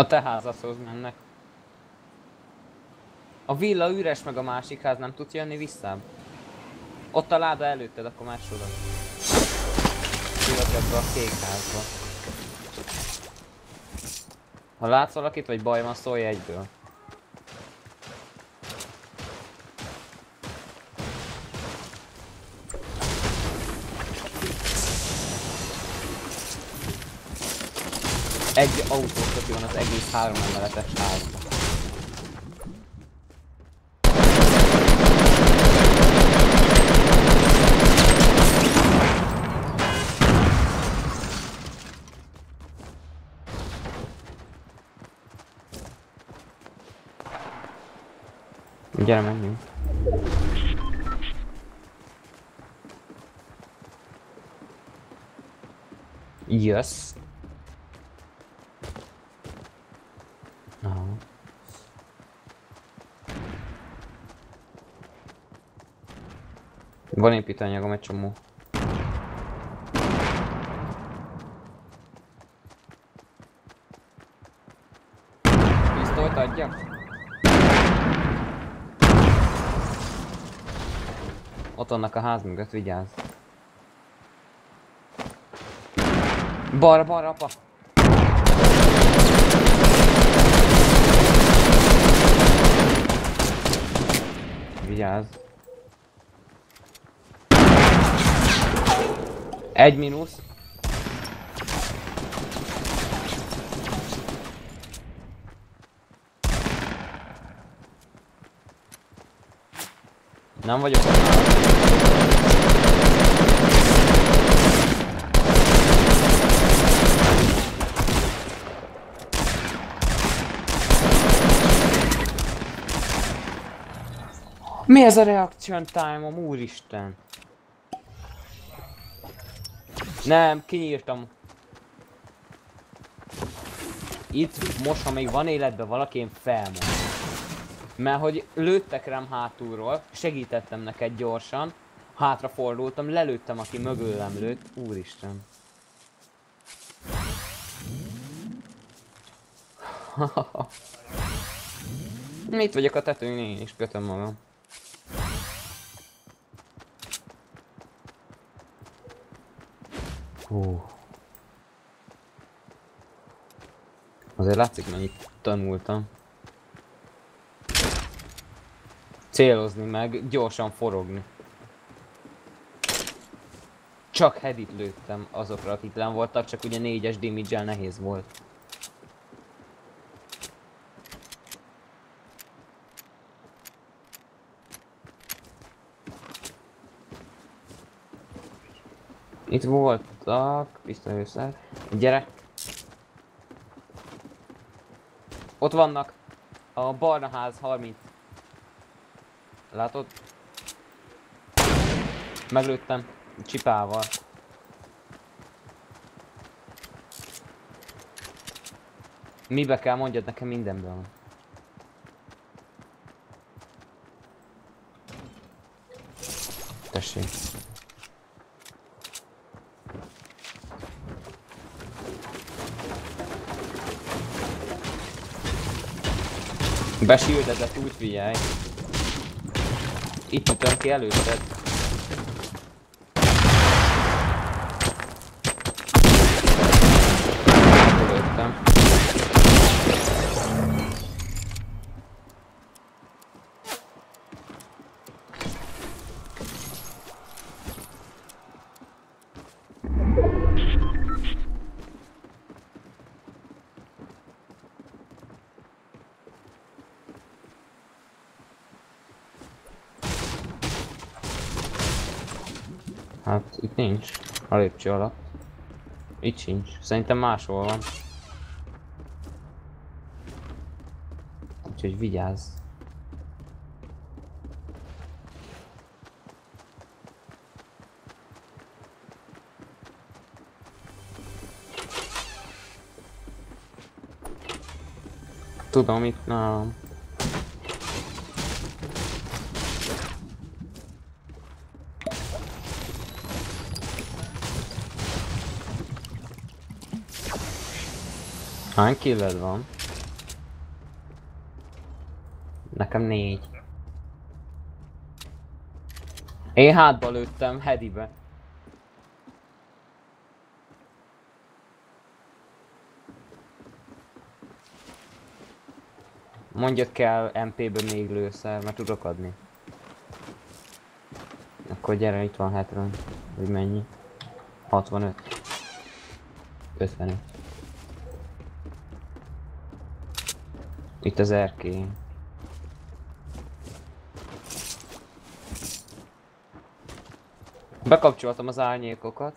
A te házadhoz mennek. A villa üres, meg a másik ház nem tud jönni vissza? Ott a láda előtted, akkor máshol. Illetve ebbe a kék házba. Ha látsz valakit, vagy baj van, szólj egyből. Egy autószoki van az egész három emeletes házban. Gyere, menjünk. Yes. Van építőanyagom egy csomó. Pisztolyt adjak? Ott vannak a ház mögött, vigyázz. Balra, balra, apa! Vigyázz. Egy mínusz. Nem vagyok. Mi ez a reaction time-om, úristen? Nem, kinyírtam. Itt most, ha még van életben valaki, én felmond. Mert hogy lőttek rám hátulról, segítettem neked gyorsan, hátrafordultam, lelőttem, aki mögőlem lőtt, úristen. Mit vagyok a tetőn, én is kötöm magam. Hú. Azért látszik mennyit tanultam. Célozni meg, gyorsan forogni. Csak headit lőttem azokra, akik nem voltak, csak ugye 4-es damage nehéz volt. Itt voltak, pisztolyőszer. Gyere! Ott vannak. A barna ház 30. Látod? Meglőttem. Csipával. Mibe kell mondjad nekem mindenből. van. Tessék. Besildezett, úgy figyelj. Itt ütöm ki előtted. Lőttem. Hát itt nincs. A lépcső alatt. Itt sincs. Szerintem máshol van. Úgyhogy vigyázz. Tudom itt nálam. Hány killed van? Nekem négy. Én hátba lőttem, Hedibe. Mondjad kell MP-ből még lőszer, mert tudok adni. Akkor gyere, itt van 70. Hogy mennyi? 65. 55. Itt az erkély. Bekapcsoltam az árnyékokat.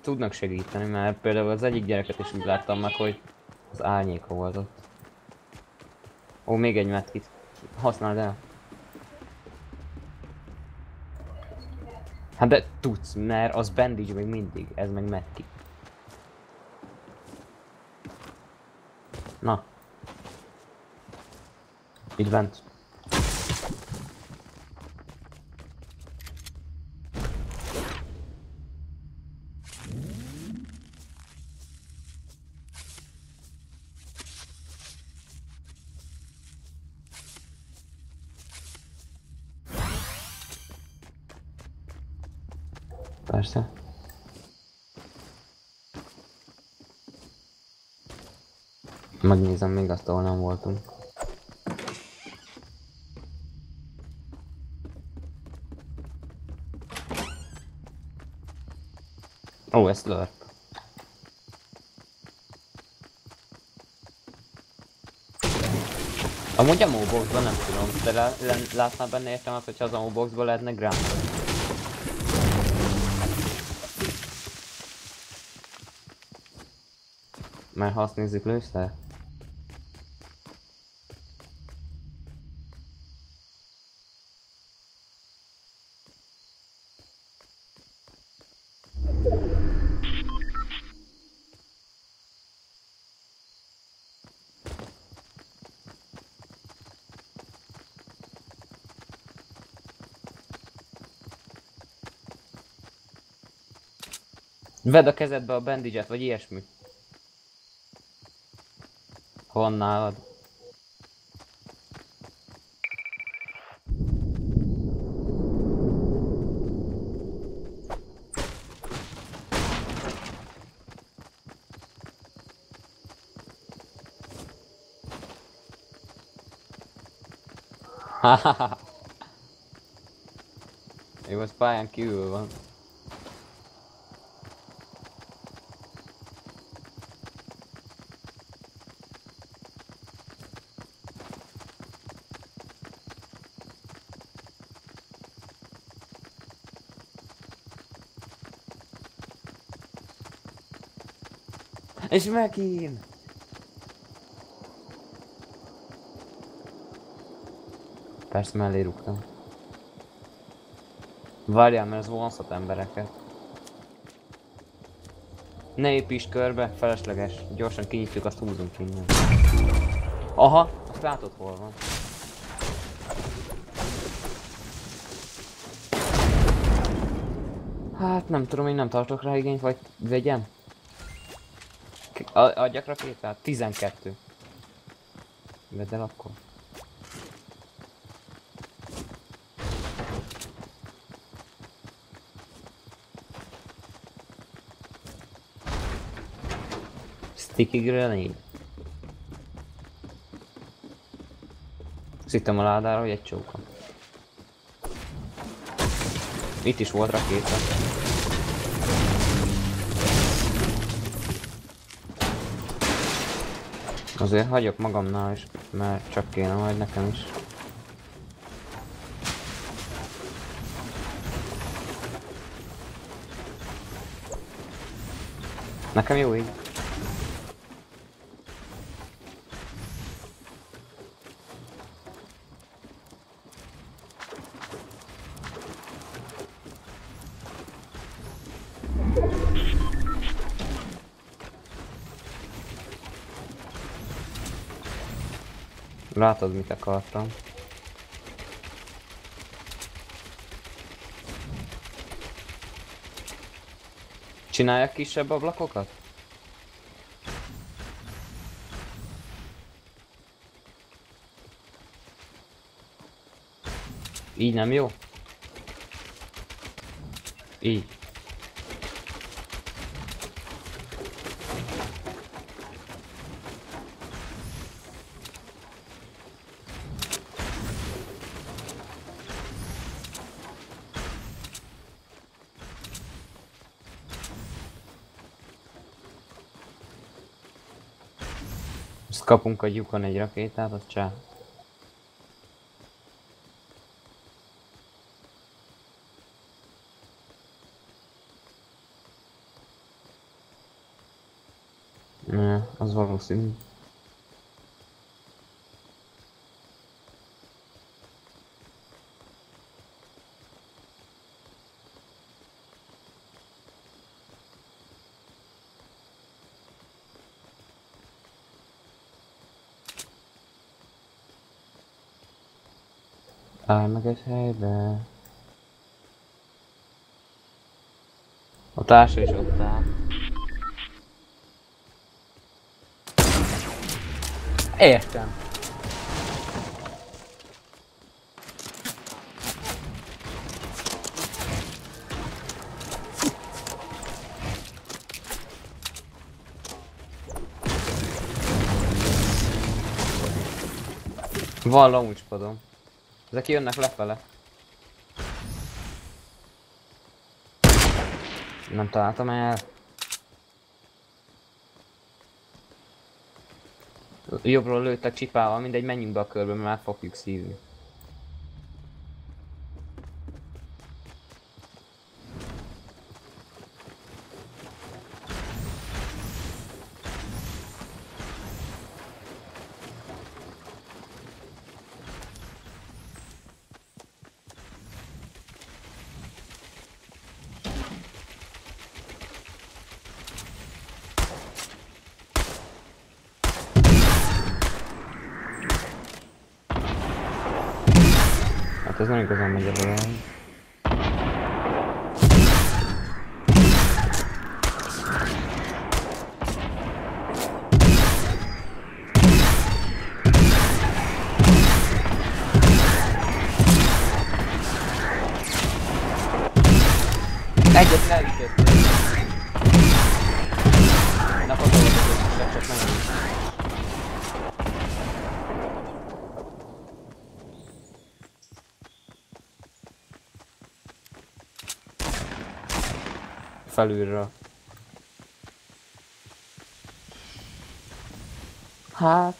Tudnak segíteni, mert például az egyik gyereket is úgy láttam meg, hogy az árnyéka volt ott. Ó, még egy medkit. Használd el. Hát de tudsz, mert az bandage még mindig, ez meg medkit. Na. Itt bent. Persze. Megnézem még azt, ahol nem voltunk. Ez lörp. Amúgy a Moboxban nem tudom, lá látnál benne értelmet, hogyha az a Moboxban lehetne ground Mert ha azt nézzük lőszer. Vedd a kezedbe a bandage vagy ilyesmi. Van nálad. Jó, az pályán kívül van. És megint! Persze mellé rúgtam. Várjál, mert ez vonzhat embereket. Ne építs körbe, felesleges. Gyorsan kinyitjuk, azt húzunk innen. Aha, azt látod hol van. Hát nem tudom, én nem tartok rá igényt, vagy vegyem? Adjak rakétát? 12. Vedd el akkor. Sticky grenade. Szittem a ládára, hogy egy csóka. Itt is volt rakéta. Azért hagyok magamnál is, mert csak kéne majd nekem is. Nekem jó így. Látod, mit akartam. Csináljak kisebb ablakokat? Így nem jó? Így. Most kapunk a lyukon egy rakétát, az csá. Ne, az valószínű. Állj meg egy helybe. A társa is ott áll. Értem. Van launchpadom. Ezek jönnek lefele. Nem találtam el. Jobbról lőttek csipával, mindegy, menjünk be a körbe, mert már fogjuk szívni. Hát ez nem igazán megy előre. Egyet csak. Felülről. Hát...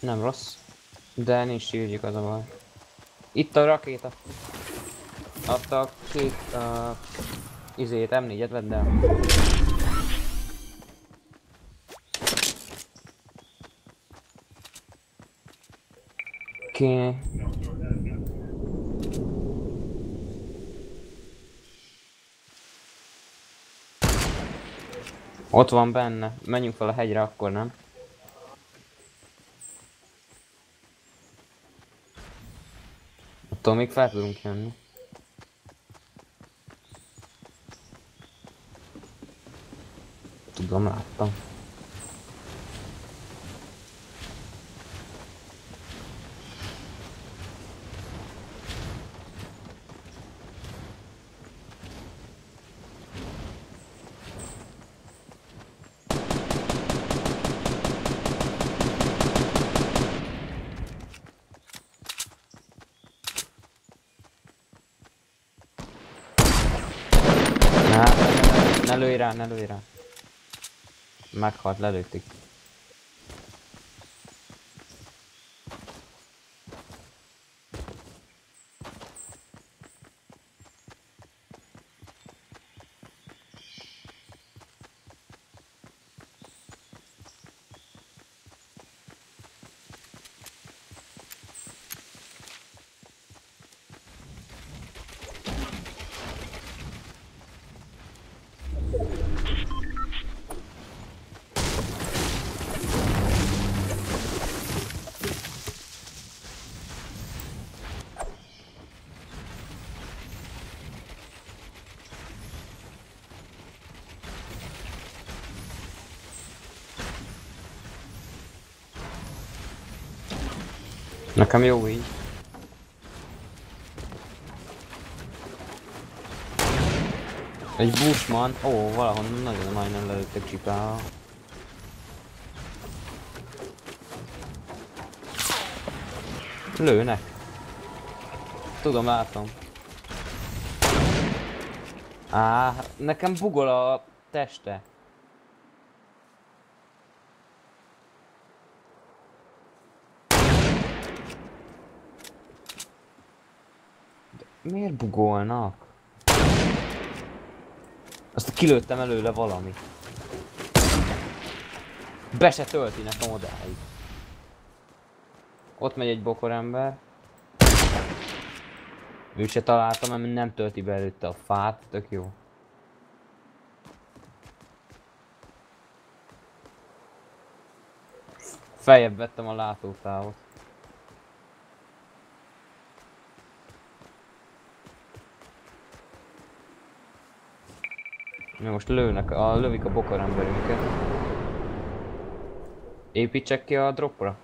Nem rossz. De nincs shieldjük az a baj. Itt a rakéta. Adta a két... Uh, izét, M4-et vedd. Oké. Okay. Ott van benne. Menjünk fel a hegyre akkor, nem? Attól még fel tudunk jönni. Tudom, láttam. Ne, ne lőj rá, ne lőj rá. Meghalt, lelőtték. Nekem jó így. Egy bushman, ó, valahonnan nagyon majdnem lelőttek csipával. Lőnek. Tudom, látom. Á, nekem bugol a teste. Miért bugolnak? Azt kilőttem előle valami. Be se tölti nekem odáig. Ott megy egy bokorember. Ő se találtam, mert nem tölti be előtte a fát, tök jó. Feljebb vettem a látótávot. Mi most lőnek, a, lövik a bokoremberünket. Építsek ki a dropra?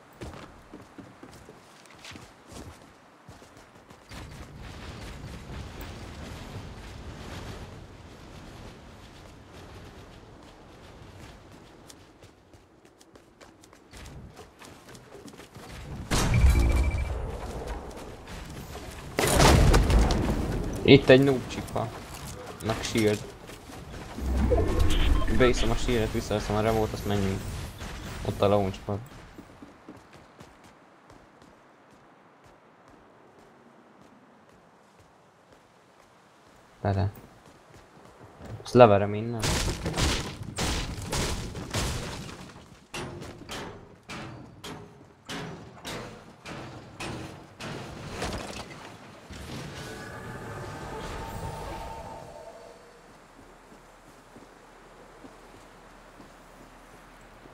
Itt egy noob csipa. Nak shield. Beiszom a shieldet, visszaveszem a revolt, azt menjünk. Ott a launchpad. Bele. Ezt leverem innen.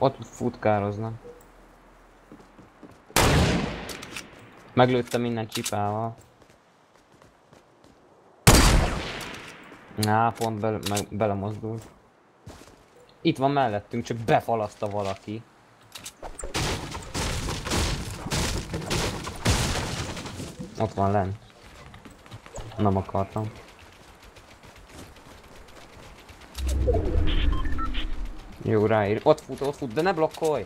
Ott futkároznak. Meglőttem minden csipával. Á, pont be, meg, belemozdult. Itt van mellettünk, csak befalaszta valaki. Ott van len. Nem akartam. Jó, ráír. Ott fut, ott fut, de ne blokkolj!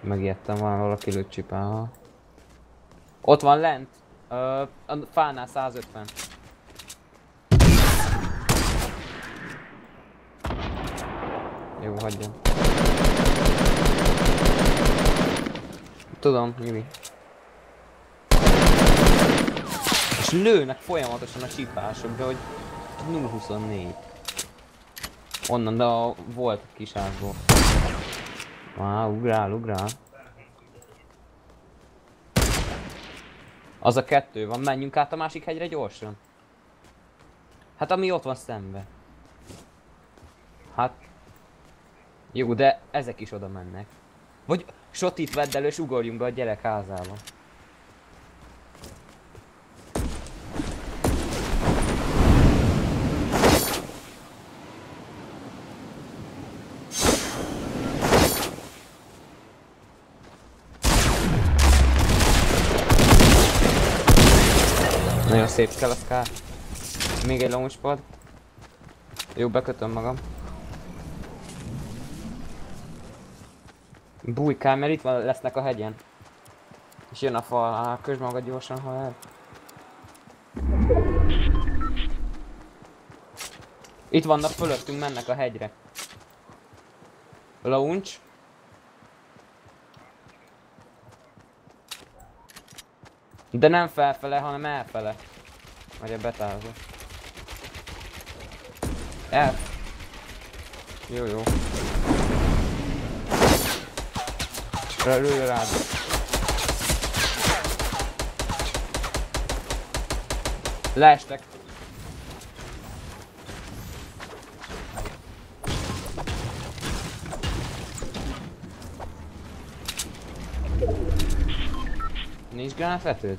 Megijedtem, van valaki lőtt csipával. Ott van lent. Ö, a fánál 150. Jó, hagyjam. Tudom, Júli. És lőnek folyamatosan a csipások, de hogy 0-24. Onnan, de a volt a kis házból. Á, ugrál, ugrál. Az a kettő van, menjünk át a másik hegyre gyorsan. Hát ami ott van szembe. Hát... Jó, de ezek is oda mennek. Vagy sotit vedd elő és ugorjunk be a gyerek házába. Szép kell a scar. Még egy launchpad. Jó, bekötöm magam. Bújkál, mert itt van, lesznek a hegyen. És jön a fal, á, közd magad gyorsan, ha el. Itt vannak fölöttünk, mennek a hegyre. Launch. De nem felfele, hanem elfele. Vagy a betázó. El. Jó, jó. Lőj rád. Leestek. Nincs gránátvetőd?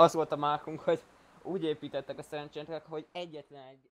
Az volt a mákunk, hogy úgy építettek a szerencsétlenek, hogy egyetlen egy